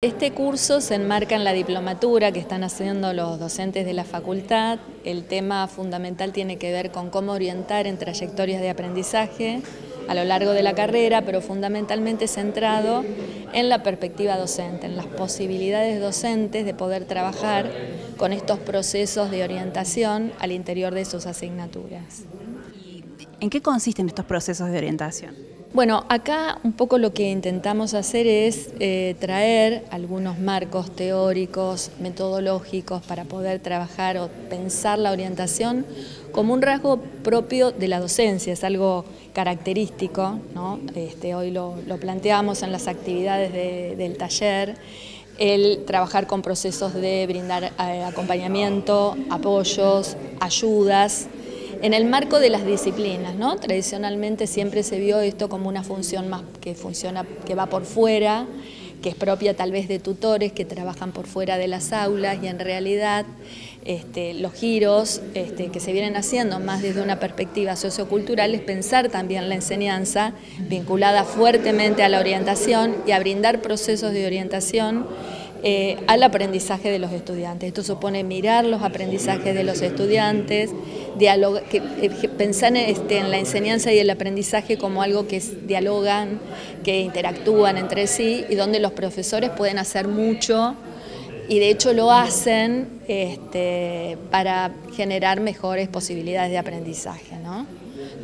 Este curso se enmarca en la diplomatura que están haciendo los docentes de la facultad. El tema fundamental tiene que ver con cómo orientar en trayectorias de aprendizaje a lo largo de la carrera, pero fundamentalmente centrado en la perspectiva docente, en las posibilidades docentes de poder trabajar con estos procesos de orientación al interior de sus asignaturas. ¿En qué consisten estos procesos de orientación? Bueno, acá un poco lo que intentamos hacer es eh, traer algunos marcos teóricos, metodológicos para poder trabajar o pensar la orientación como un rasgo propio de la docencia, es algo característico, este, hoy lo, planteamos en las actividades del taller, el trabajar con procesos de brindar eh, acompañamiento, apoyos, ayudas, en el marco de las disciplinas, ¿no? Tradicionalmente siempre se vio esto como una función más que funciona, que va por fuera, que es propia tal vez de tutores que trabajan por fuera de las aulas y en realidad este, los giros este, que se vienen haciendo más desde una perspectiva sociocultural es pensar también la enseñanza vinculada fuertemente a la orientación y a brindar procesos de orientación eh, al aprendizaje de los estudiantes. Esto supone mirar los aprendizajes de los estudiantes, eh, pensar este, en la enseñanza y el aprendizaje como algo que dialogan, que interactúan entre sí y donde los profesores pueden hacer mucho y de hecho lo hacen este, para generar mejores posibilidades de aprendizaje. ¿no?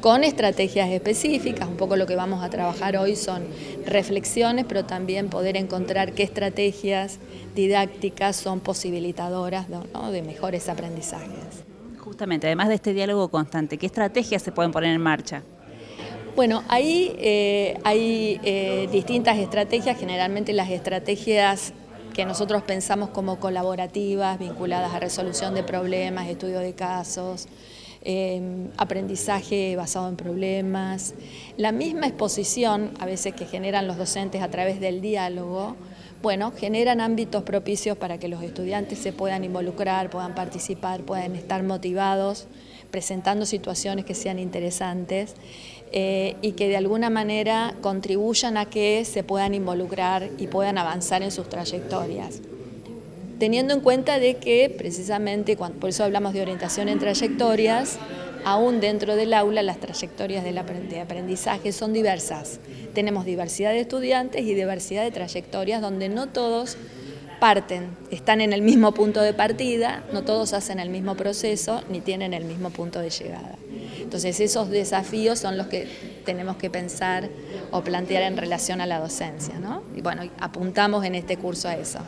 Con estrategias específicas. Un poco lo que vamos a trabajar hoy son reflexiones, pero también poder encontrar qué estrategias didácticas son posibilitadoras de mejores aprendizajes. Justamente, además de este diálogo constante, ¿qué estrategias se pueden poner en marcha? Bueno, ahí eh, hay eh, distintas estrategias, generalmente las estrategias que nosotros pensamos como colaborativas, vinculadas a resolución de problemas, estudio de casos, Em, aprendizaje basado en problemas, la misma exposición a veces que generan los docentes a través del diálogo, bueno, generan ámbitos propicios para que los estudiantes se puedan involucrar, puedan participar, puedan estar motivados, presentando situaciones que sean interesantes eh, y que de alguna manera contribuyan a que se puedan involucrar y puedan avanzar en sus trayectorias teniendo en cuenta de que precisamente, por eso hablamos de orientación en trayectorias, aún dentro del aula las trayectorias de aprendizaje son diversas. Tenemos diversidad de estudiantes y diversidad de trayectorias donde no todos parten, están en el mismo punto de partida, no todos hacen el mismo proceso ni tienen el mismo punto de llegada. Entonces esos desafíos son los que tenemos que pensar o plantear en relación a la docencia. ¿no? Y bueno, apuntamos en este curso a eso.